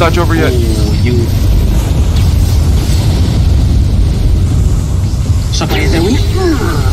Sarge over yet? Ooh, you. Somebody's there.